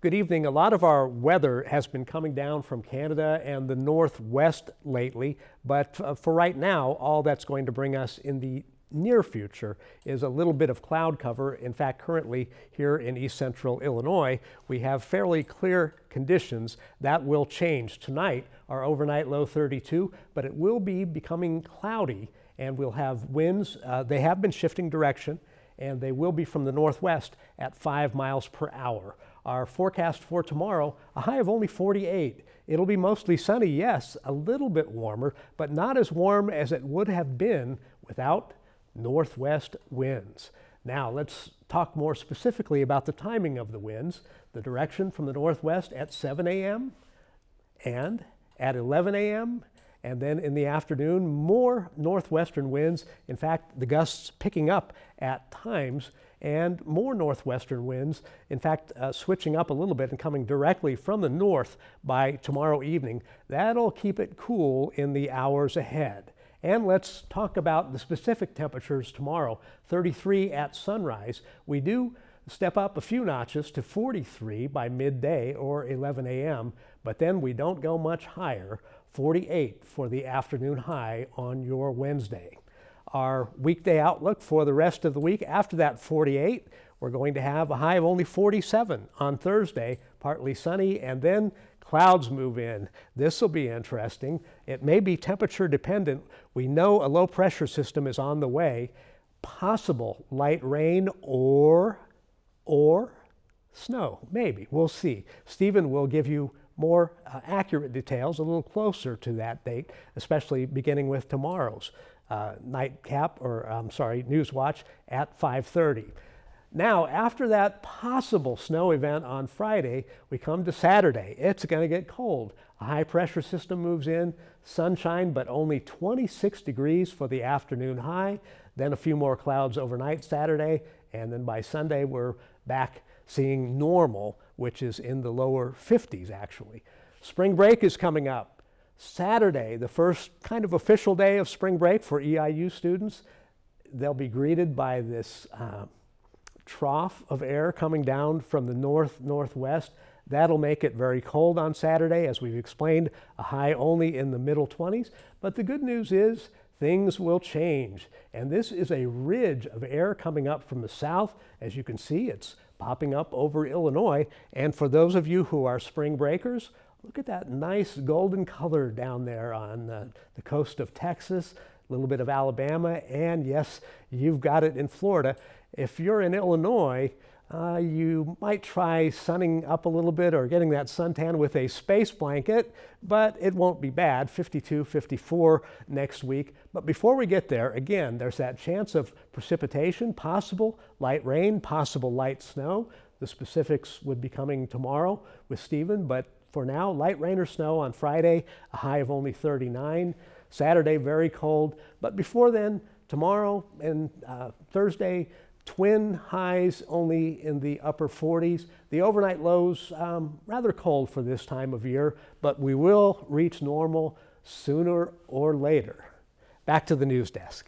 Good evening. A lot of our weather has been coming down from Canada and the northwest lately, but uh, for right now, all that's going to bring us in the near future is a little bit of cloud cover. In fact, currently here in east central Illinois, we have fairly clear conditions. That will change tonight, our overnight low 32, but it will be becoming cloudy and we'll have winds. Uh, they have been shifting direction and they will be from the northwest at 5 miles per hour. Our forecast for tomorrow, a high of only 48. It'll be mostly sunny, yes, a little bit warmer, but not as warm as it would have been without northwest winds. Now, let's talk more specifically about the timing of the winds. The direction from the northwest at 7 a.m. and at 11 a.m. And then in the afternoon, more northwestern winds. In fact, the gusts picking up at times and more northwestern winds. In fact, uh, switching up a little bit and coming directly from the north by tomorrow evening. That'll keep it cool in the hours ahead. And let's talk about the specific temperatures tomorrow. 33 at sunrise. We do step up a few notches to 43 by midday or 11 a.m., but then we don't go much higher. 48 for the afternoon high on your Wednesday. Our weekday outlook for the rest of the week after that 48, we're going to have a high of only 47 on Thursday, partly sunny, and then clouds move in. This will be interesting. It may be temperature dependent. We know a low pressure system is on the way. Possible light rain or or snow, maybe. We'll see. Stephen will give you more uh, accurate details a little closer to that date, especially beginning with tomorrow's uh, nightcap, or I'm sorry, news watch at 5:30. Now, after that possible snow event on Friday, we come to Saturday. It's going to get cold. A high pressure system moves in, sunshine, but only 26 degrees for the afternoon high. Then a few more clouds overnight Saturday, and then by Sunday, we're back seeing normal, which is in the lower 50s actually. Spring break is coming up. Saturday, the first kind of official day of spring break for EIU students, they'll be greeted by this uh, trough of air coming down from the north northwest. That'll make it very cold on Saturday, as we've explained, a high only in the middle 20s. But the good news is things will change. And this is a ridge of air coming up from the south. As you can see, it's popping up over Illinois. And for those of you who are spring breakers, Look at that nice golden color down there on the, the coast of Texas, a little bit of Alabama, and yes, you've got it in Florida. If you're in Illinois, uh, you might try sunning up a little bit or getting that suntan with a space blanket, but it won't be bad. 52, 54 next week. But before we get there, again, there's that chance of precipitation, possible light rain, possible light snow. The specifics would be coming tomorrow with Stephen, but for now, light rain or snow on Friday, a high of only 39. Saturday, very cold. But before then, tomorrow and uh, Thursday, twin highs only in the upper 40s. The overnight lows, um, rather cold for this time of year, but we will reach normal sooner or later. Back to the news desk.